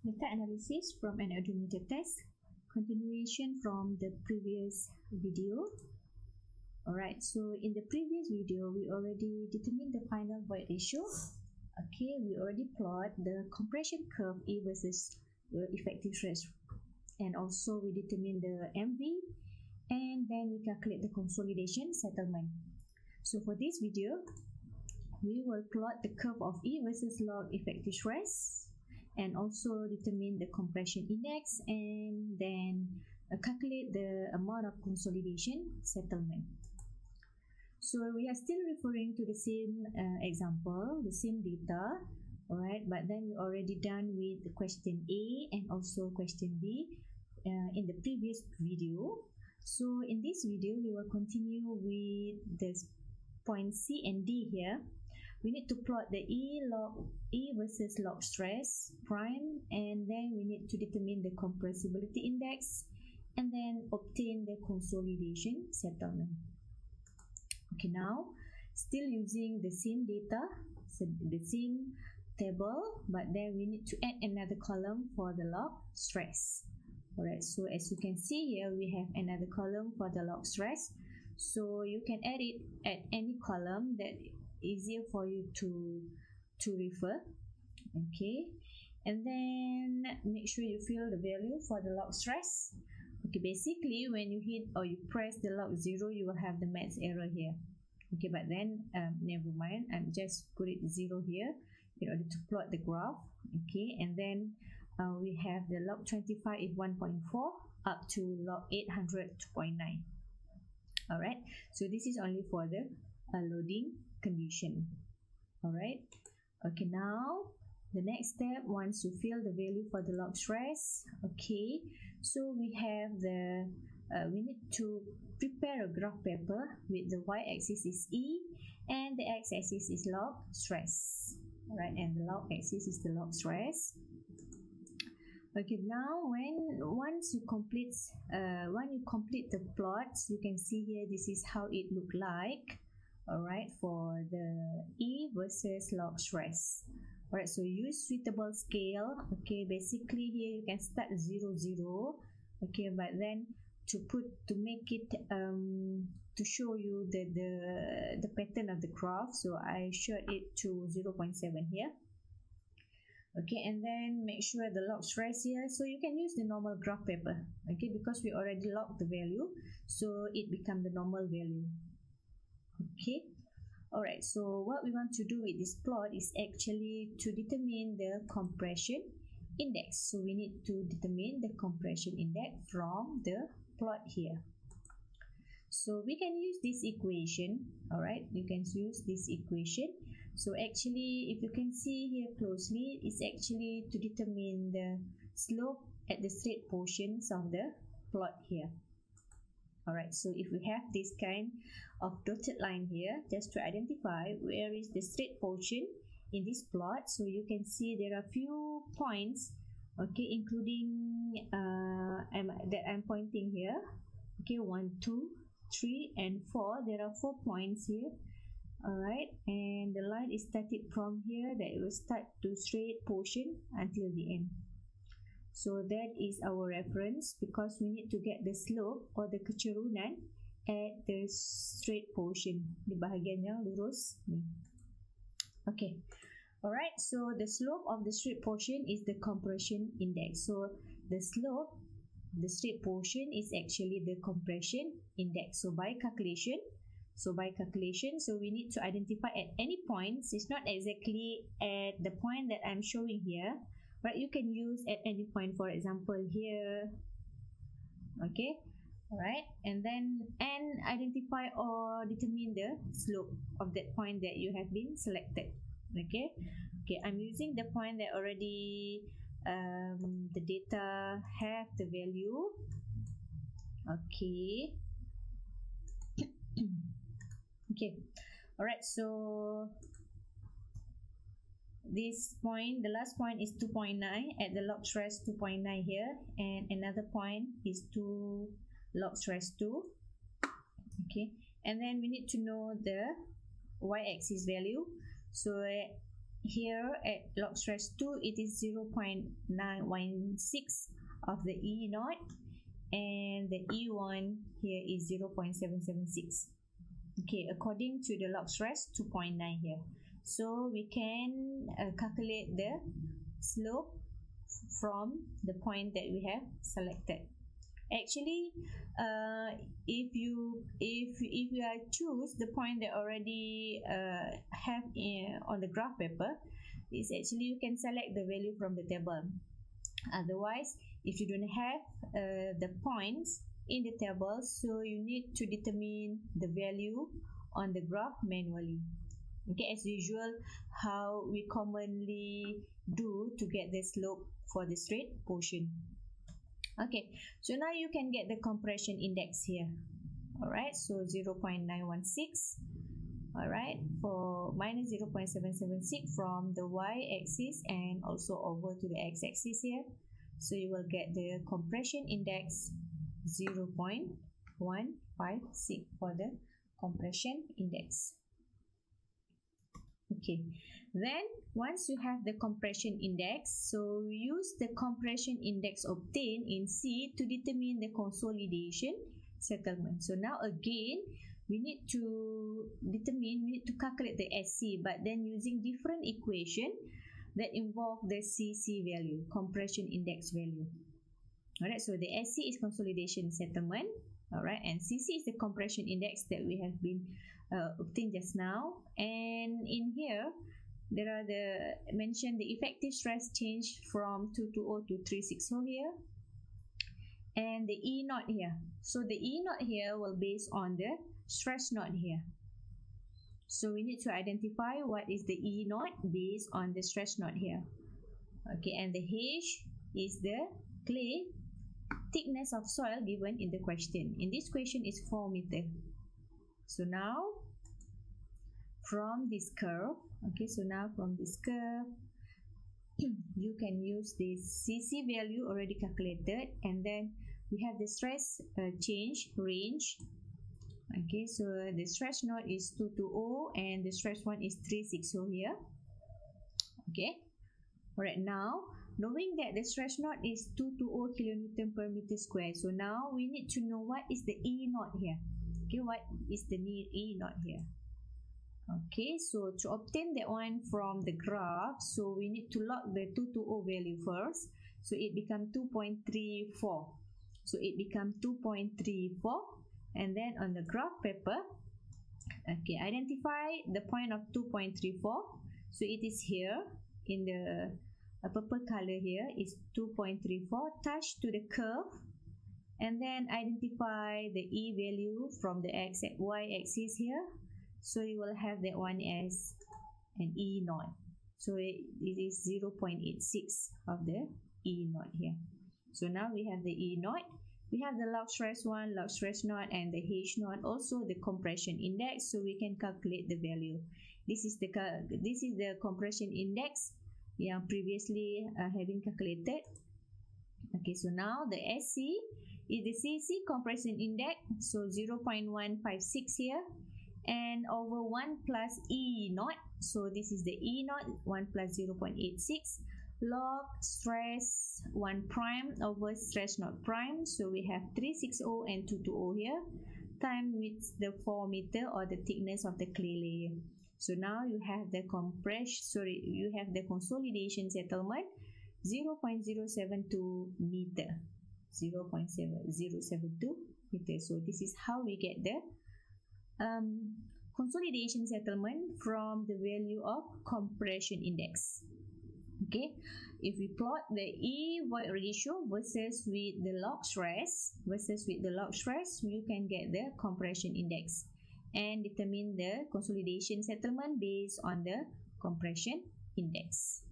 Data analysis from an automated test. Continuation from the previous video. Alright, so in the previous video, we already determined the final void ratio. Okay, we already plot the compression curve e versus the effective stress. And also we determine the MV and then we calculate the consolidation settlement. So for this video, we will plot the curve of E versus log effective stress and also determine the compression index and then uh, calculate the amount of consolidation settlement. So we are still referring to the same uh, example, the same data, alright, but then we already done with the question A and also question B uh, in the previous video. So in this video, we will continue with this point C and D here we need to plot the E log E versus log stress prime and then we need to determine the compressibility index and then obtain the consolidation settlement. Okay, now still using the same data, so the same table, but then we need to add another column for the log stress. Alright, so as you can see here, we have another column for the log stress. So you can add it at any column that easier for you to to refer. Okay. And then make sure you fill the value for the log stress. Okay basically when you hit or you press the log zero you will have the max error here. Okay but then um, never mind. I'm just put it zero here in order to plot the graph. Okay and then uh, we have the log 25 is 1.4 up to log 800 2.9 all right so this is only for the uh, loading condition. All right okay now the next step once you fill the value for the log stress. Okay? So we have the uh, we need to prepare a graph paper with the y-axis is E and the x-axis is log stress. Right and the log axis is the log stress. Okay now when once you complete uh, when you complete the plots you can see here this is how it look like alright for the E versus log stress. Alright so use suitable scale. Okay basically here you can start 0 0 okay but then to put to make it um to show you the the the pattern of the graph. So I showed it to 0 0.7 here. Okay and then make sure the log stress here. So you can use the normal graph paper. Okay because we already logged the value. So it become the normal value okay. All right so what we want to do with this plot is actually to determine the compression index. So we need to determine the compression index from the plot here. So we can use this equation. All right you can use this equation. So actually if you can see here closely it's actually to determine the slope at the straight portions of the plot here Alright, so if we have this kind of dotted line here, just to identify where is the straight portion in this plot. So you can see there are few points, okay, including uh, I'm, that I'm pointing here. Okay, one, two, three, and four. There are four points here. Alright, and the line is started from here that it will start to straight portion until the end. So that is our reference because we need to get the slope or the kecerunan at the straight portion di bahagian yang lurus ni. Okay. Alright, so the slope of the straight portion is the compression index. So the slope, the straight portion is actually the compression index. So by calculation, so by calculation, so we need to identify at any points. It's not exactly at the point that I'm showing here but you can use at any point for example here. Okay? Alright? And then and identify or determine the slope of that point that you have been selected. Okay? Okay I'm using the point that already um, the data have the value. Okay. Okay. Alright so this point the last point is 2.9 at the log stress 2.9 here and another point is 2 log stress 2 okay and then we need to know the y-axis value. So here at log stress 2 it is 0.916 of the E naught and the E1 here is 0.776 okay according to the log stress 2.9 here so we can uh, calculate the slope from the point that we have selected. Actually uh, if you if if you are choose the point that already uh, have in, on the graph paper is actually you can select the value from the table. Otherwise if you don't have uh, the points in the table so you need to determine the value on the graph manually okay as usual how we commonly do to get the slope for the straight portion. Okay so now you can get the compression index here. All right so 0.916 all right for minus 0.776 from the y-axis and also over to the x-axis here. So you will get the compression index 0.156 for the compression index okay. Then once you have the compression index so use the compression index obtained in C to determine the consolidation settlement. So now again we need to determine we need to calculate the SC but then using different equation that involve the CC value compression index value. Alright so the SC is consolidation settlement alright and CC is the compression index that we have been uh, obtained just now. And in here there are the mentioned the effective stress change from 220 to 360 here. And the E naught here. So the E naught here will base on the stress naught here. So we need to identify what is the E naught based on the stress naught here. Okay and the H is the clay thickness of soil given in the question. In this question is 4 meter. So now from this curve. Okay so now from this curve you can use this cc value already calculated. And then we have the stress uh, change range. Okay so the stress naught is 220 and the stress one is 360 here. Okay all right now knowing that the stress naught is 220 kilonewton per meter square so now we need to know what is the e naught here. Okay what is the e naught here okay so to obtain that one from the graph so we need to log the 220 value first. So it become 2.34 so it become 2.34 and then on the graph paper okay identify the point of 2.34 so it is here in the a purple color here is 2.34 touch to the curve and then identify the e value from the x y axis here so you will have that one as an E naught so it, it is 0.86 of the E naught here. So now we have the E naught we have the log stress 1 log stress naught and the H naught also the compression index. So we can calculate the value. This is the this is the compression index yang previously uh, having calculated. Okay so now the SC is the CC compression index. So 0.156 here and over 1 plus E naught. So this is the E naught, 1 plus 0 0.86 log stress 1 prime over stress naught prime. So we have 360 and 220 here time with the 4 meter or the thickness of the clay layer. So now you have the compress, sorry, you have the consolidation settlement 0 0.072 meter. 0 0.072 meter. So this is how we get the um, consolidation settlement from the value of compression index. Okay, if we plot the E void ratio versus with the log stress versus with the log stress, you can get the compression index and determine the consolidation settlement based on the compression index.